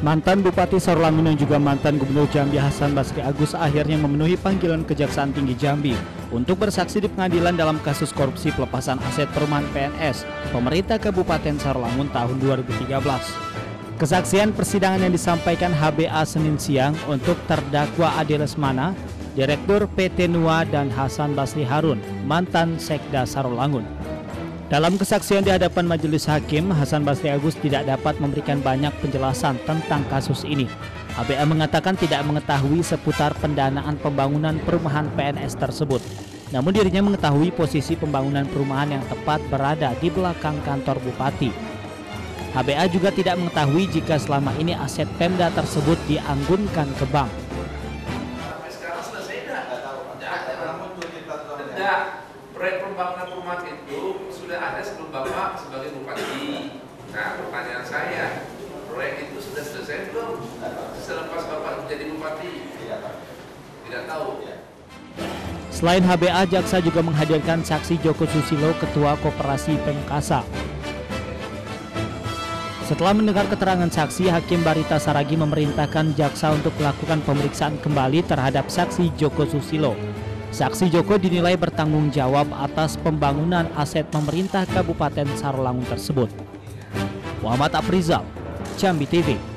Mantan Bupati Sarolangun yang juga mantan Gubernur Jambi Hasan Basri Agus akhirnya memenuhi panggilan Kejaksaan Tinggi Jambi untuk bersaksi di pengadilan dalam kasus korupsi pelepasan aset perumahan PNS pemerintah Kabupaten Sarolangun tahun 2013. Kesaksian persidangan yang disampaikan HBA Senin siang untuk terdakwa Ade Lesmana, Direktur PT NUA dan Hasan Basri Harun, mantan Sekda Sarolangun. Dalam kesaksian di hadapan majelis hakim, Hasan Basri Agus tidak dapat memberikan banyak penjelasan tentang kasus ini. ABA mengatakan tidak mengetahui seputar pendanaan pembangunan perumahan PNS tersebut. Namun dirinya mengetahui posisi pembangunan perumahan yang tepat berada di belakang kantor bupati. HBA juga tidak mengetahui jika selama ini aset Pemda tersebut dianggunkan ke bank. Proyek pembangunan perumahan itu sudah ada sebelum Bapak sebagai bupati. Nah, pertanyaan saya, proyek itu sudah selesai belum? Selepas Bapak menjadi bupati? Tidak tahu. Selain HBA, jaksa juga menghadirkan saksi Joko Susilo, Ketua Koperasi Pemkasa. Setelah mendengar keterangan saksi, Hakim Barita Saragi memerintahkan jaksa untuk melakukan pemeriksaan kembali terhadap saksi Joko Susilo. Saksi Joko dinilai bertanggung jawab atas pembangunan aset pemerintah Kabupaten Sarolangun tersebut. Muhammad Aprizal, Jambi TV.